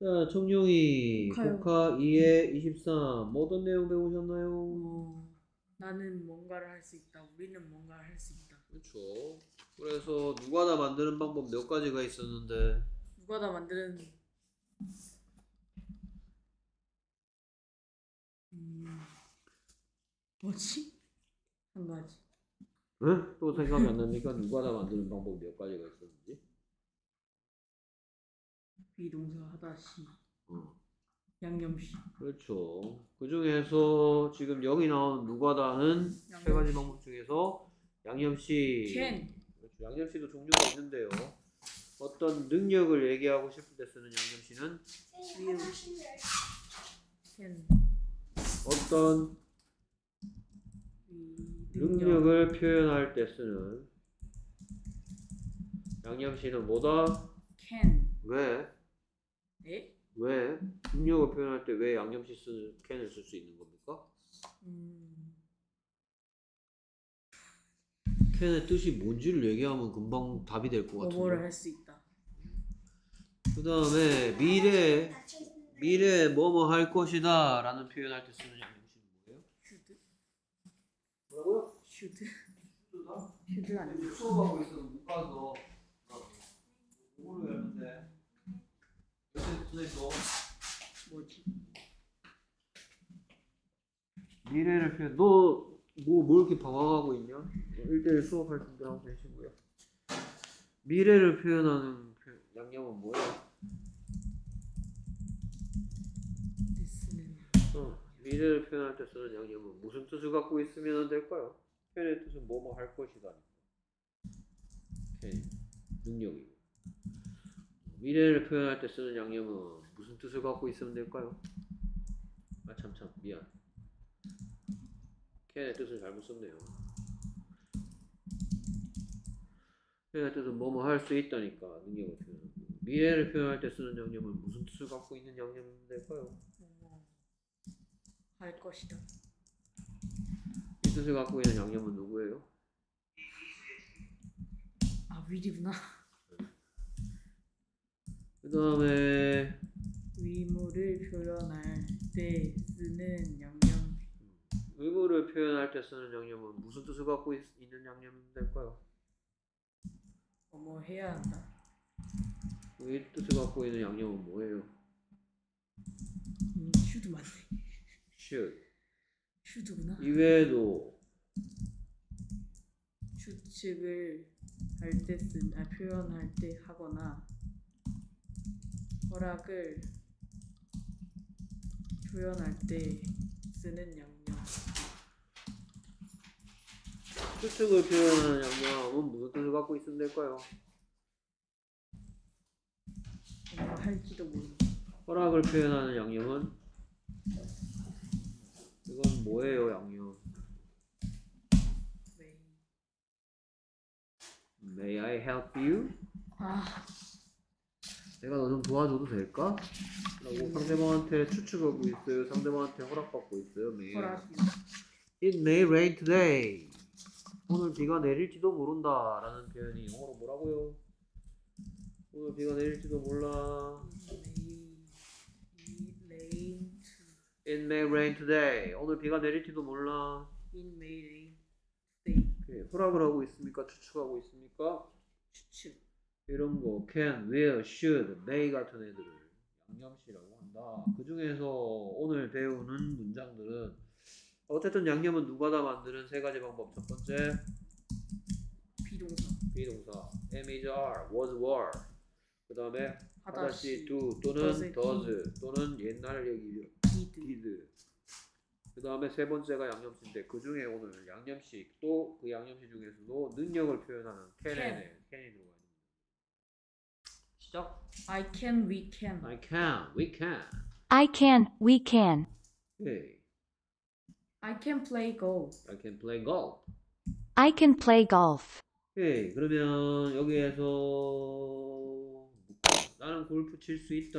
자, 청룡이 복화요. 복화 2에 23 어떤 내용 배우셨나요? 어, 나는 뭔가를 할 수 있다. 우리는 뭔가를 할 수 있다. 그렇죠. 그래서 누가 다 만드는 방법 몇 가지가 있었는데 누가 다 만드는 음, 뭐지? 한 가지. 응? 또 생각이 안 납니까? 누가 다 만드는 방법 몇 가지가 있었는지? 비동사 하다시 어. 양념시 그렇죠. 그 중에서 지금 여기 나온 누가다는 세 가지 양념시. 방법 중에서 양념씨, 캔 그렇죠. 양념씨도 종류가 있는데요. 어떤 능력을 얘기하고 싶을 때 쓰는 양념씨는 위로 캔 어떤 위, 능력을 표현할 때 쓰는 양념씨는 뭐다? can 왜? 네? 왜? 능력을 표현할 때 왜 양념씨 쓰는 can을 쓸 수 있는 겁니까? 음, can의 뜻이 뭔지를 얘기하면 금방 답이 될 것 같은데. 뭐뭐를 할 수 있다. 그 다음에 미래 미래에 뭐뭐 할 것이다 라는 표현할 때 쓰는 양념씨는 뭐예요? should 뭐라고요? should should 아니야? 수업하고 있어서 못 가서 공부를 했는데 너 뭐지? 미래를 표현 너뭐 뭐 이렇게 방황하고 있냐? 1대1 수업할 준비 하고 계시고요 미래를 표현하는 표- 양념은 뭐예요? 쓰는 어, 미래를 표현할 때 쓰는 양념은 무슨 뜻을 갖고 있으면 될까요? 표현의 뜻은 뭐뭐 할 것이다. 오케이. 능력이고. 미래를 표현할 때 쓰는 양념은 무슨 뜻을 갖고 있으면 될까요? 아, 참, 참, 미안. 표현의 뜻을 잘못 썼네요. 표현의 뜻은 뭐뭐 할 수 있다니까, 능력을 표현하는 거. 미래를 표현할 때 쓰는 양념은 무슨 뜻을 갖고 있는 양념이면 될까요? 뭐할 것이다. 이 뜻을 갖고 있는 양념은 누구예요? 아 위리구나. 그 다음에 의무를 표현할 때 쓰는 양념 의무를 표현할 때 쓰는 양념은 무슨 뜻을 갖고 있, 는 양념이 될까요? 뭐뭐 해야 한다. 이 뜻을 갖고 있는 양념은 뭐예요? 음, 슈드 맞네. should 슈드구나. 이외에도 추측을 할 때 쓴, 아, 표현할 때 하거나 허락을 표현할 때 쓰는 양념. 추측을 표현하는 양념은 무슨 뜻을 갖고 있으면 될까요? 뭐 할지도 모르는. 허락을 표현하는 양념은 이건 뭐예요 양념? 왜? May I help you? 아, 내가 너 좀 도와줘도 될까? 라고 상대방한테 추측하고 있어요 상대방한테 허락받고 있어요 허락이. It may rain today. 오늘 비가 내릴지도 모른다 라는 표현이 영어로 뭐라고요? 오늘 비가 내릴지도 몰라. It may rain today. 오늘 비가 내릴지도 몰라. in May rain today. 허락을 하고 있습니까? 추측하고 있습니까? 추측. 이런 거 can, will, should, may 같은 애들을 양념시라고 한다. 그 중에서 오늘 배우는 문장들은 어쨌든 양념은 누가 다 만드는 세 가지 방법. 첫 번째 비동사. 비동사 am, is, are, was, were 그 다음에 하다시 do 또는 does, 또는 옛날 얘기 did. did 그 다음에 세 번째가 양념시인데 그 중에 오늘 양념식 또 그 양념시 중에서도 능력을 표현하는 can에 can. can이 있는 시작 I can, we can. I can, we can I can, we can. okay. I can play golf. I can play golf I can play golf. 오케이 그러면 여기에서 나는 골프 칠 수 있다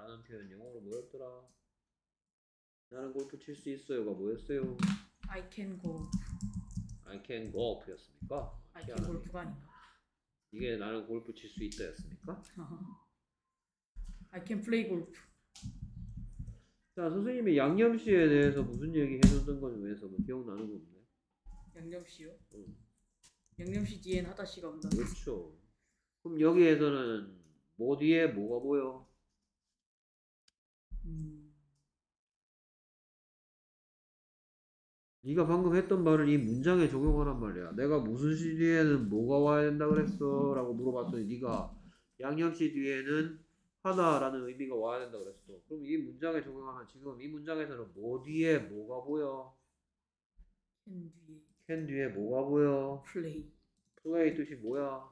라는 표현 영어로 뭐였더라 나는 골프 칠 수 있어요가 뭐였어요 I can golf. I can golf였습니까 I can. 골프가 아닌가? 이게 나는 골프 칠 수 있다였습니까 I can play golf. 자, 선생님이 양념씨에 대해서 무슨 얘기 해줬던 것 중에서 뭐 기억나는 거 없네? 양념씨요? 응. 양념씨 뒤엔 하다씨가 온다. 그렇죠. 그럼 여기에서는 뭐 뒤에 뭐가 보여? 음, 네가 방금 했던 말을 이 문장에 적용하란 말이야. 내가 무슨 시 뒤에는 뭐가 와야 된다 그랬어? 라고 물어봤더니 네가 양념씨 뒤에는 하다라는 의미가 와야 된다 그랬어. 그럼 이 문장에 적용하면 지금 이 문장에서는 뭐 뒤에 뭐가 보여? 캔 뒤에 캔 뒤에 뭐가 보여? 플레이. 플레이 뜻이 뭐야?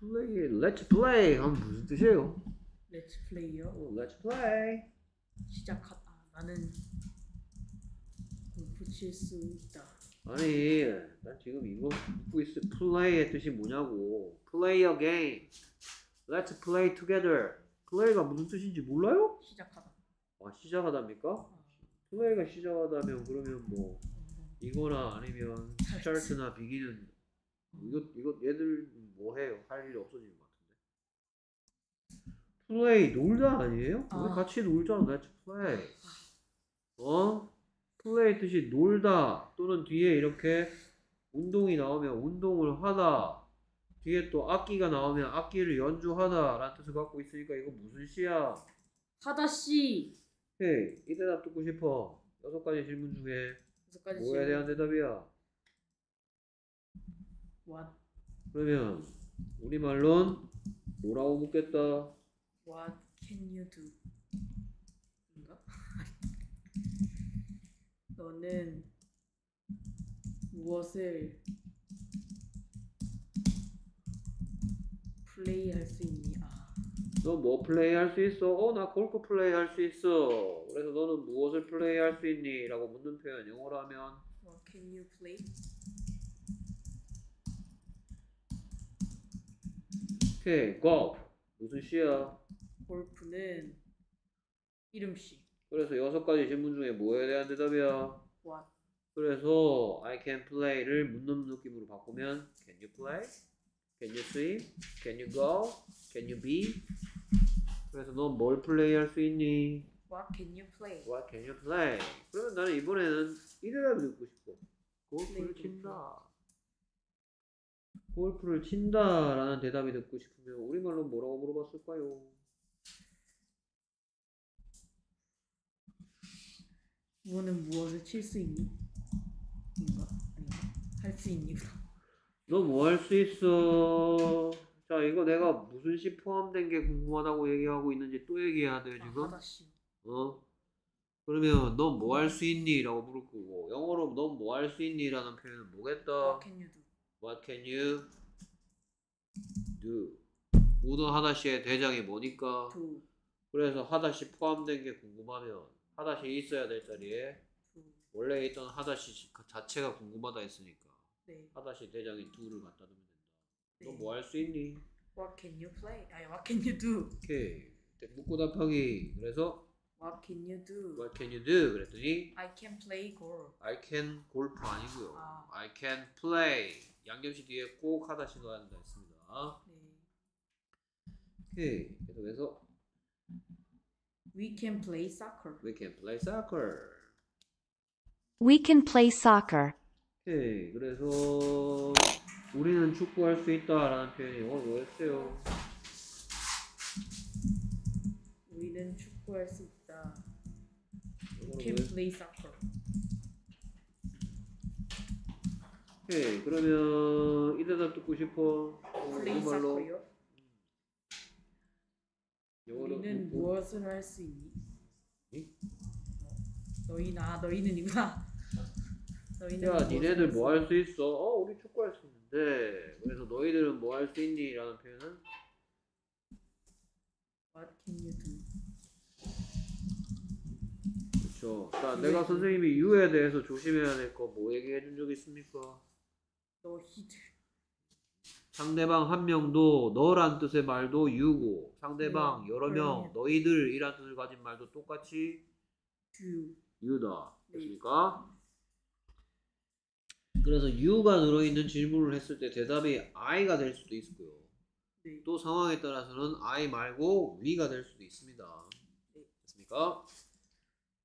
플레이, let's play 하면 무슨 뜻이에요? Let's play요. 어, let's play. 시작하다. 나는 골프 칠 수 있다. 아니, 난 지금 이거 묻고 있어. play의 뜻이 뭐냐고. play a game. let's play together. play가 무슨 뜻인지 몰라요? 시작하다. 아, 시작하답니까? 어, play가 시작하다면 그러면 뭐 어, 이거나 아니면 스타트나 비기는 이거 이거 얘들 뭐 해요? 할것 같은데. 플레이 놀다 아니에요? 우리 아. 같이 놀자. Let's play. 어? 플레이 뜻이 놀다 또는 뒤에 이렇게 운동이 나오면 운동을 하다 뒤에 또 악기가 나오면 악기를 연주하다 라는 뜻을 갖고 있으니까 이거 무슨 시야? 하다씨. 헤이 이 대답 듣고 싶어. 여섯 가지 질문 중에 여섯 가지 뭐에 대한 대답이야? What 그러면 우리말론 뭐라고 묻겠다? What can you do? 인가? 너는 무엇을 플레이할 수 있니? 아, 너 뭐 플레이 할 수 있어? 어, 나 골프 플레이 할 수 있어. 그래서 너는 무엇을 플레이 할 수 있니? 라고 묻는 표현 영어로 하면 What can you play? 오케이, golf. 무슨 시야? 골프는 이름씨. 그래서 여섯 가지 질문 중에 뭐에 대한 대답이야? What? 그래서 I can play를 묻는 느낌으로 바꾸면 Can you play? Can you swim? Can you go? Can you be? 그래서 넌 뭘 플레이 할 수 있니? What can you play? What can you play? 그러면 나는 이번에는 이 대답을 듣고 싶어. 골프를 플레이 친다. 골프를 친다라는 대답이 듣고 싶으면 우리말로 뭐라고 물어봤을까요? 너는 무엇을 칠 수 있니? 인가? 아닌가? 할 수 있니? 너 뭐 할 수 있어? 자, 이거 내가 무슨 시 포함된 게 궁금하다고 얘기하고 있는지 또 얘기해야 돼요, 아, 지금? 하다씨. 어? 그러면 넌 뭐 할 수 있니? 라고 물을 거고, 영어로 넌 뭐 할 수 있니? 라는 표현은 뭐겠다? What can you do? What can you do? 모든 하다시의 대장이 뭐니까? Do. 그래서 하다시 포함된 게 궁금하면 하다시 있어야 될 자리에 Do. 원래 있던 하다시 그 자체가 궁금하다 했으니까 네. 하다시 대장인 do를 갖다 두면 된다. 네. 너뭐 할 수 있니? What can you play? 아니, what can you do? 오케이. 묻고 답하기. 그래서 What can you do? What can you do? 그랬더니 I can play golf. I can 골프 아니고요. 아. I can play. 양념시 뒤에 꼭 하다시 넣어야 한다 했습니다. 네. 오케이. 계속해서 We can play soccer. We can play soccer. We can play soccer. 오케이. 그래서 우리는 축구할 수 있다라는 표현이 오늘 뭐였어요? 우리는 축구할 수 있다. 영어로 Can play soccer. 오케이. 그러면 이 대답 듣고 싶어. 어, Play soccer요? 영어로 우리는 뭐- 무엇을 할 수 있니? 이? 어, 너희는 아 너희는 이구나. 너희는 야, 니네들 수뭐할 수 있어? 어, 우리 축구할 수 있는데. 그래서 너희들은 뭐 할 수 있니? 라는 표현은 What can you do? 그렇죠. 자, 내가 그- 선생님이 유에 대해서 조심해야 될 거 뭐 얘기해 준 적 있습니까? 너희들. 상대방 한 명도 너란 뜻의 말도 유고 상대방 네, 여러 명 너희들이란 뜻을 가진 말도 똑같이. 유다. 네. 됐습니까? 그래서 you가 들어있는 질문을 했을 때 대답이 I가 될 수도 있고요. 네. 또 상황에 따라서는 I 말고 we가 될 수도 있습니다. 됐습니까?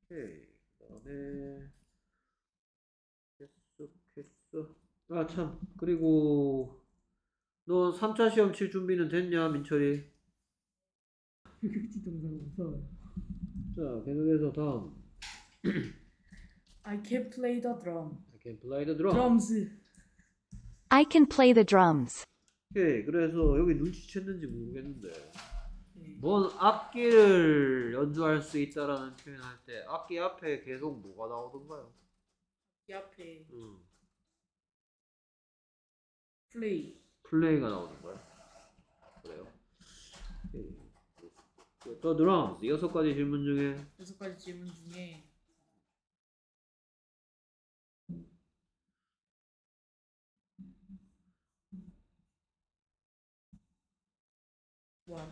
오케이. 그 다음에 계속해서 아참 그리고 너 3차 시험 칠 준비는 됐냐 민철이? 비동사가 무서워요. 자 계속해서 다음 I can play the drum. I can play the drum. drums. I can play the drums. 오케이 그래서 여기 눈치챘는지 모르겠는데 네. 뭔 악기를 연주할 수 있다라는 표현할 때 악기 앞에 계속 뭐가 나오던가요? 이 앞에 음, play. 플레이가 나오던가요? 그래요? 오케이. 또 드럼 여섯 가지 질문 중에 여섯 가지 질문 중에 와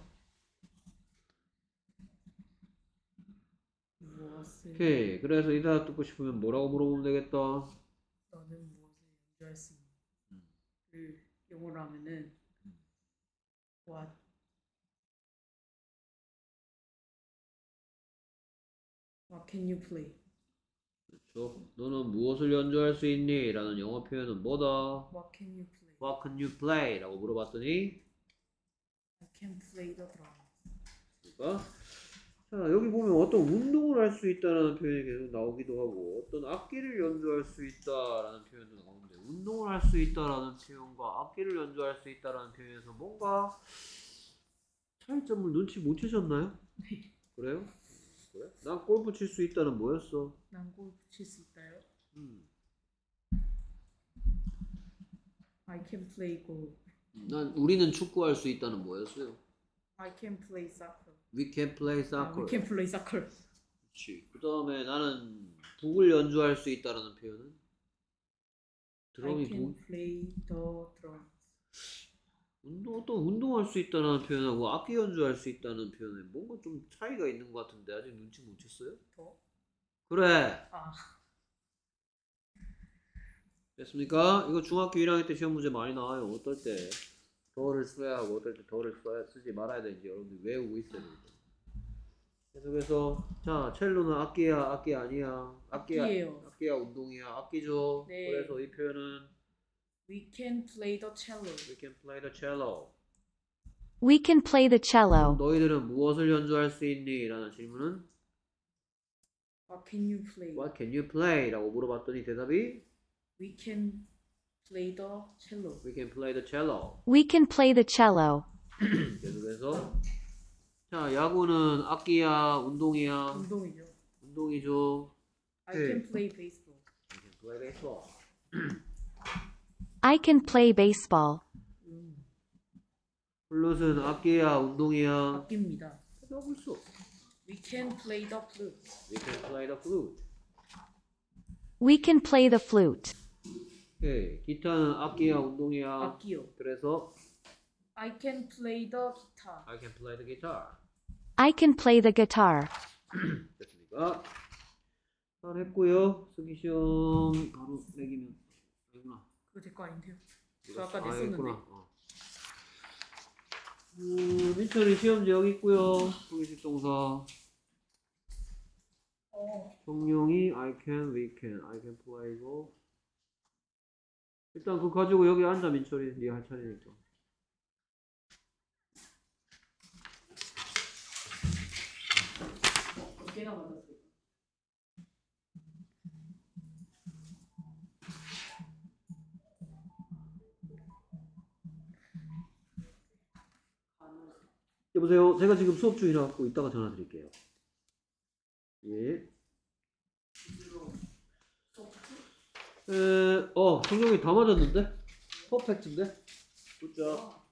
오케이 그래서 이 대답 듣고 싶으면 뭐라고 물어보면 되겠다 너는 무엇을 연주할 수 음. 있니?를 영어로 하면은 what what can you play? 그렇죠 너는 무엇을 연주할 수 있니? 라는 영어 표현은 뭐다? What can you play? What can you play? 라고 물어봤더니 I can play the drum. 그러니까 자 여기 보면 어떤 운동을 할 수 있다라는 표현이 계속 나오기도 하고 어떤 악기를 연주할 수 있다라는 표현도 나오는데 운동을 할 수 있다라는 표현과 악기를 연주할 수 있다라는 표현에서 뭔가 차이점을 눈치 못 채셨나요? 네. 그래요? 그래? 난 골프 칠 수 있다는 뭐였어? 난 골프 칠 수 있다요? 음. I can play golf. 난 우리는 축구할 수 있다는 뭐였어요? I can play soccer. We can play 아, soccer. we can play soccer. 그렇지. 그 다음에 나는 북을 연주할 수 있다라는 표현은 드럼이 can 북 play the drum. 운동 어떤 운동할 수 있다는 표현하고 악기 연주할 수 있다는 표현에 뭔가 좀 차이가 있는 것 같은데 아직 눈치 못 챘어요? 더? 그래 아, 됐습니까? 이거 중학교 1학년 때 시험 문제 많이 나와요. 어떨 때 더를 써야 하고 어떨 때 더를 써야 쓰지 말아야 되는지 여러분들 외우고 있어야 됩니다. 계속해서 자 첼로는 악기야 악기 아니야 악기야 악기예요. 악기야 운동이야 악기죠. 네. 그래서 이 표현은 we can play the cello. we can play the cello. We can play the cello. 너희들은 무엇을 연주할 수 있니? 라는 질문은 What can you play? What can you play? 라고 물어봤더니 대답이 We can play the cello. We can play the cello. We can play the cello. 계속해서 자 야구는 악기야 운동이야 운동이죠. 운동이죠. I 네. can play baseball. We can play baseball. I can play baseball. 음, 플룻은 악기야 운동이야. 악기입니다. 하고 있어. We can play the flute. We can play the flute. We can play the flute. 오케이. 기타는 악기야 운동이야. 악기요. 그래서 I can play the guitar. I can play the guitar. I can play the guitar. 됐습니까? 잘했고요. 쓰기 시험 바로 매기면 아니구나. 그거 제 거 아닌데요? 저 아까 아, 냈었는데. 어. 음, 민철이 시험지 여기 있고요. 후기식 동사. 어. 정용이 I can, we can, I can play고. 일단 그거 가지고 여기 앉아 민철이 네할 차례니까. 몇 개나 맞았어 여보세요. 제가 지금 수업 중이라 갖고 이따가 전화 드릴게요. 예. 에, 어, 성경이 다 맞았는데? 퍼펙트인데? 굿자.